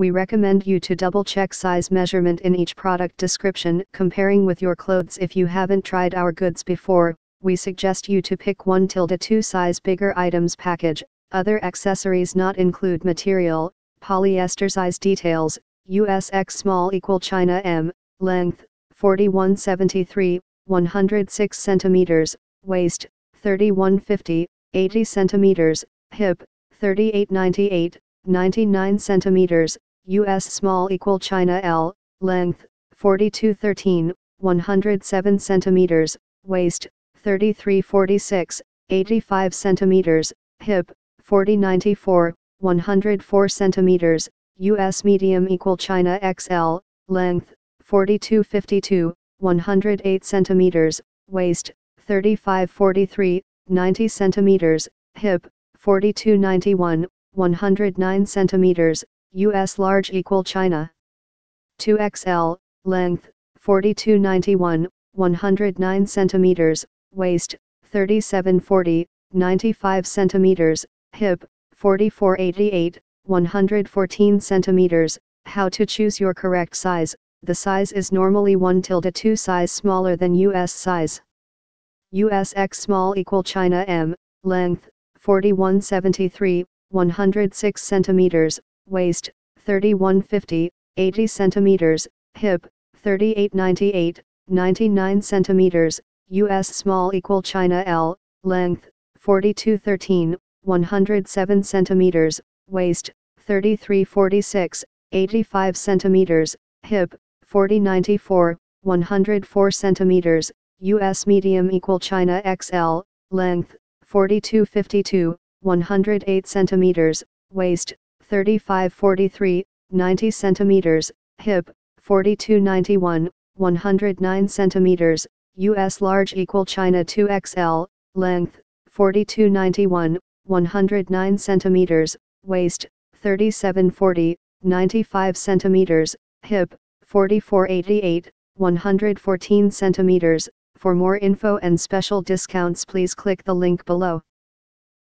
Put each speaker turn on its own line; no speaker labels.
we recommend you to double check size measurement in each product description. Comparing with your clothes if you haven't tried our goods before, we suggest you to pick 1 tilde 2 size bigger items package. Other accessories not include material, polyester size details, US X small equal China M, length, 4173, 106 centimeters, waist, 3150, 80 centimeters, hip, 3898, 99 centimeters, US small equal China L, length, 4213, 107 centimeters, waist, 3346, 85 centimeters, hip, 4094, 104 centimeters, US medium equal China XL, length, 4252, 108 centimeters, waist, 3543, 90 centimeters, hip, 4291, 109 centimeters, US large equal China. 2XL, length, 4291, 109 centimeters, waist, 3740, 95 centimeters, hip, 4488, 114 centimeters. How to choose your correct size. The size is normally 1 tilde 2 size smaller than US size. US X small equal China M, length, 4173, 106 centimeters, waist, 3150, 80 centimeters, hip, 3898, 99 centimeters, US small equal China L, length, 4213, 107 centimeters, waist, 3346, 85 centimeters, hip, 4094, 104 centimeters, US medium equal China XL, length, 4252, 108 centimeters, waist, 3543, 90 centimeters, hip, 4291, 109 centimeters, US large equal China 2XL, length, 4291, 109 centimeters, waist, 3740, 95 centimeters, hip, 4488, 114 centimeters. For more info and special discounts please click the link below.